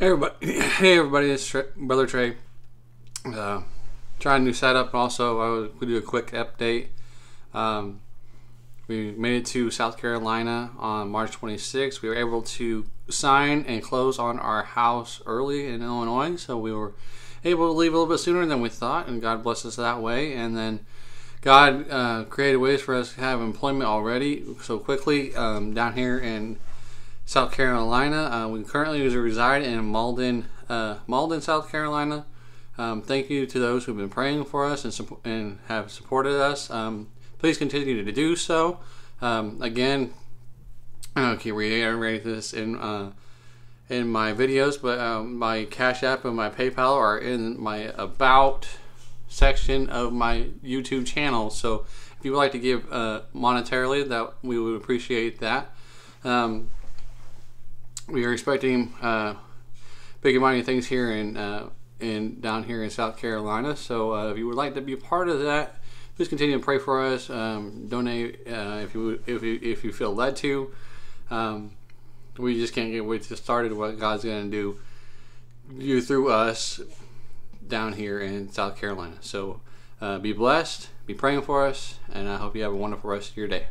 Hey everybody, hey everybody, it's Brother Trey. Uh, trying a new setup. Also, I will do a quick update. Um, we made it to South Carolina on March 26th. We were able to sign and close on our house early in Illinois, so we were able to leave a little bit sooner than we thought, and God blessed us that way. And then God uh, created ways for us to have employment already so quickly um, down here in South Carolina. Uh, we currently reside in Mauldin, uh, Mauldin, South Carolina. Um, thank you to those who've been praying for us and, supp- and have supported us. Um, please continue to do so. Um, again, I don't keep reiterating this in uh, in my videos, but um, my Cash App and my PayPal are in my About section of my YouTube channel. So if you would like to give uh, monetarily, that we would appreciate that. Um, we are expecting uh, big and mighty things here in uh, in down here in South Carolina. So uh, if you would like to be a part of that, please continue to pray for us. Um, donate uh, if you if you if you feel led to. Um, we just can't get wait to started what God's going to do you through us down here in South Carolina. So uh, be blessed, be praying for us, and I hope you have a wonderful rest of your day.